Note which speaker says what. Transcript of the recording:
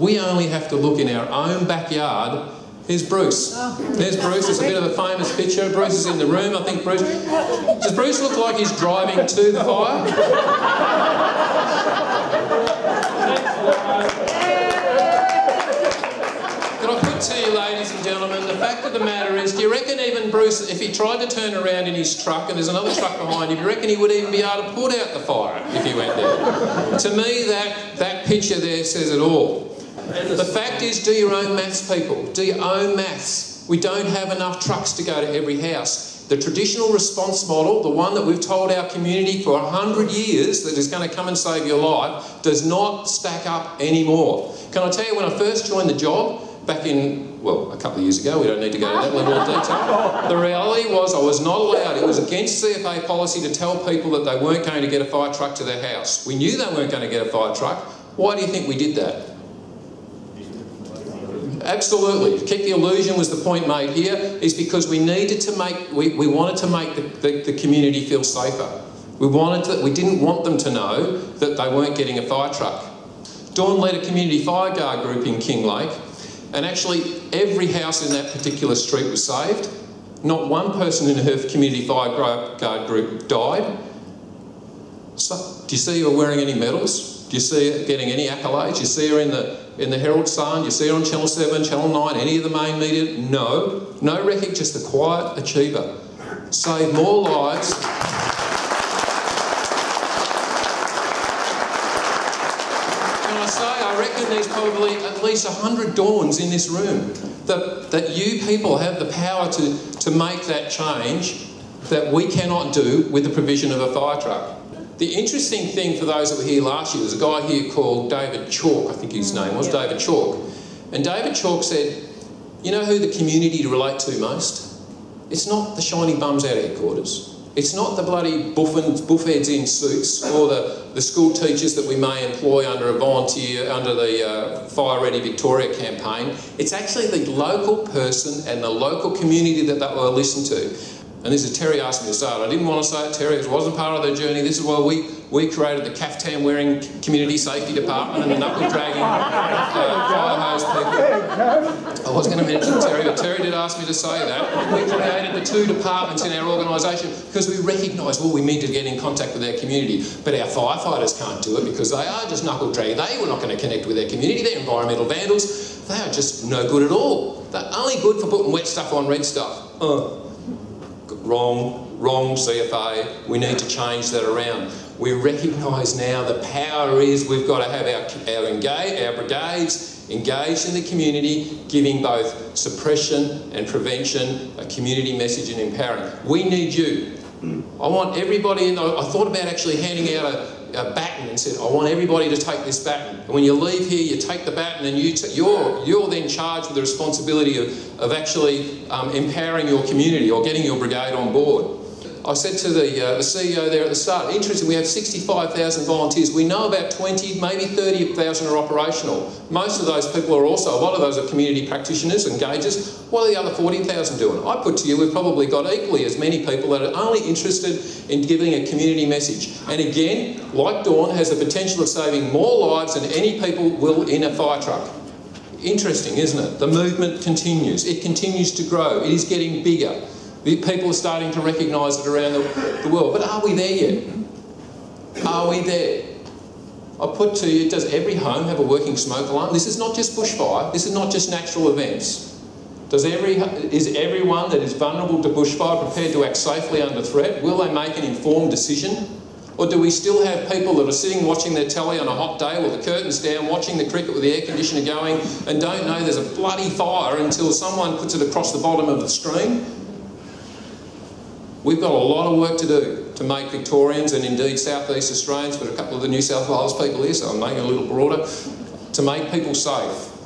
Speaker 1: We only have to look in our own backyard. Here's Bruce. Oh. There's Bruce. It's a bit of a famous picture. Bruce is in the room. I think Bruce. Does Bruce look like he's driving to the fire? Can I put to you, ladies and gentlemen, the fact of the matter is, do you reckon even Bruce, if he tried to turn around in his truck and there's another truck behind him, do you reckon he would even be able to put out the fire if he went there? to me, that, that picture there says it all. The fact is, do your own maths, people. Do your own maths. We don't have enough trucks to go to every house. The traditional response model, the one that we've told our community for 100 years that is going to come and save your life, does not stack up anymore. Can I tell you, when I first joined the job, back in, well, a couple of years ago, we don't need to go to that level of detail. The reality was I was not allowed, it was against CFA policy to tell people that they weren't going to get a fire truck to their house. We knew they weren't going to get a fire truck. Why do you think we did that? Absolutely. Keep the illusion was the point made here, is because we needed to make, we, we wanted to make the, the, the community feel safer. We wanted to, we didn't want them to know that they weren't getting a fire truck. Dawn led a community fire guard group in Kinglake, and actually every house in that particular street was saved. Not one person in her community fire guard group died. So, do you see her wearing any medals? Do you see her getting any accolades? You see her in the in the Herald Sun? You see her on Channel 7, Channel 9, any of the main media? No. No record, just a quiet achiever. Save more lives. I say, I reckon there's probably at least 100 dawns in this room that, that you people have the power to, to make that change that we cannot do with the provision of a fire truck. The interesting thing for those that were here last year was a guy here called David Chalk, I think his name was, David Chalk. And David Chalk said, you know who the community to relate to most? It's not the shiny bums out of headquarters. It's not the bloody buffins, buffheads in suits or the, the school teachers that we may employ under a volunteer, under the uh, Fire Ready Victoria campaign. It's actually the local person and the local community that they will listen to. And this is Terry asked me to say it. I didn't want to say it, Terry. It wasn't part of the journey. This is why we, we created the caftan wearing community safety department and the knuckle dragging uh, fire hose people. I was going to mention Terry, but Terry did ask me to say that. We created the two departments in our organisation because we recognised, well, we need to get in contact with our community. But our firefighters can't do it because they are just knuckle dragging. They were not going to connect with their community. They're environmental vandals. They are just no good at all. They're only good for putting wet stuff on red stuff. Uh wrong, wrong CFA. We need to change that around. We recognise now the power is we've got to have our, our, engage, our brigades engaged in the community, giving both suppression and prevention, a community message and empowering. We need you. I want everybody, in, I thought about actually handing out a, a baton and said, I want everybody to take this baton. And when you leave here, you take the baton and you you're, you're then charged with the responsibility of, of actually um, empowering your community or getting your brigade on board. I said to the, uh, the CEO there at the start, interesting, we have 65,000 volunteers. We know about 20, maybe 30,000 are operational. Most of those people are also, a lot of those are community practitioners, engagers. What are the other 40,000 doing? I put to you, we've probably got equally as many people that are only interested in giving a community message. And again, like Dawn, has the potential of saving more lives than any people will in a fire truck. Interesting, isn't it? The movement continues. It continues to grow. It is getting bigger. People are starting to recognise it around the, the world. But are we there yet? Are we there? I put to you, does every home have a working smoke alarm? This is not just bushfire. This is not just natural events. Does every, is everyone that is vulnerable to bushfire prepared to act safely under threat? Will they make an informed decision? Or do we still have people that are sitting watching their telly on a hot day with the curtains down, watching the cricket with the air conditioner going, and don't know there's a bloody fire until someone puts it across the bottom of the screen? We've got a lot of work to do to make Victorians and indeed South East Australians, but a couple of the New South Wales people here, so I'm making it a little broader, to make people safe.